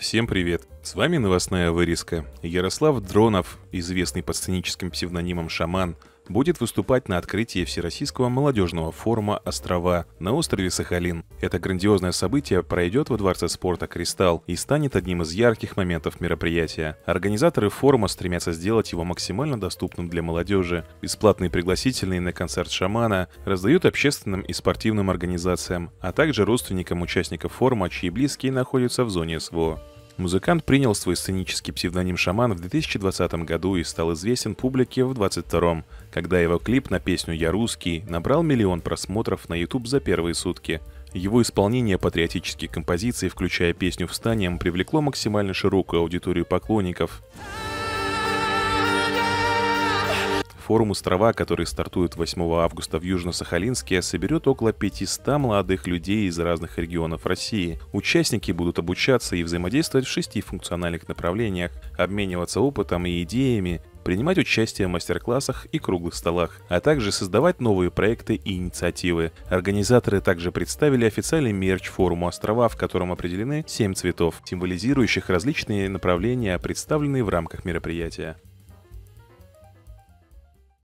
Всем привет! С вами новостная вырезка. Ярослав Дронов, известный под сценическим псевдонимом «Шаман», будет выступать на открытии Всероссийского молодежного форума «Острова» на острове Сахалин. Это грандиозное событие пройдет во Дворце спорта «Кристалл» и станет одним из ярких моментов мероприятия. Организаторы форума стремятся сделать его максимально доступным для молодежи. Бесплатные пригласительные на концерт шамана раздают общественным и спортивным организациям, а также родственникам участников форума, чьи близкие находятся в зоне СВО. Музыкант принял свой сценический псевдоним «Шаман» в 2020 году и стал известен публике в 2022, когда его клип на песню «Я русский» набрал миллион просмотров на YouTube за первые сутки. Его исполнение патриотических композиций, включая песню «Встанем», привлекло максимально широкую аудиторию поклонников. Форум «Острова», который стартует 8 августа в Южно-Сахалинске, соберет около 500 молодых людей из разных регионов России. Участники будут обучаться и взаимодействовать в шести функциональных направлениях, обмениваться опытом и идеями, принимать участие в мастер-классах и круглых столах, а также создавать новые проекты и инициативы. Организаторы также представили официальный мерч форума «Острова», в котором определены 7 цветов, символизирующих различные направления, представленные в рамках мероприятия.